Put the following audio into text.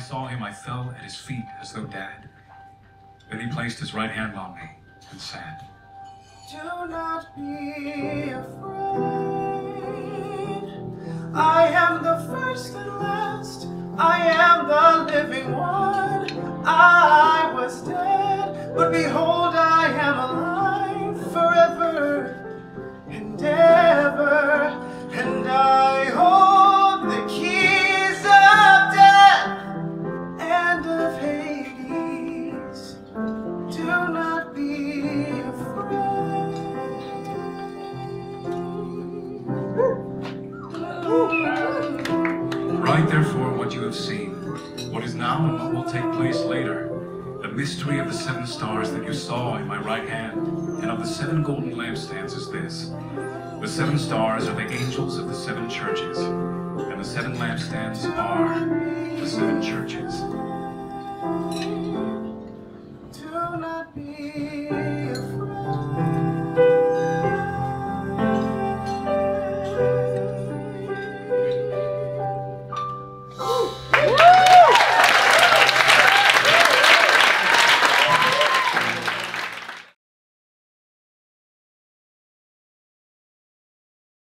saw him, I fell at his feet as though dead. Then he placed his right hand on me and said, Do not be afraid. I am the Write therefore what you have seen, what is now and what will take place later, the mystery of the seven stars that you saw in my right hand, and of the seven golden lampstands is this. The seven stars are the angels of the seven churches, and the seven lampstands are the seven churches. Do not be